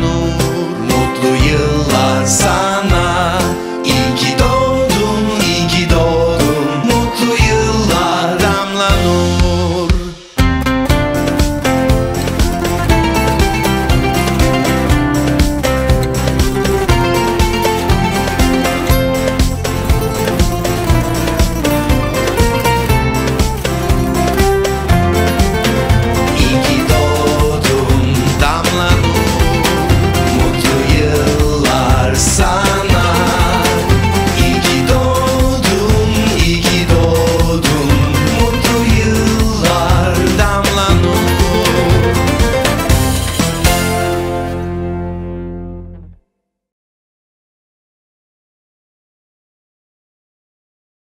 nur Mutlu yıllar sana.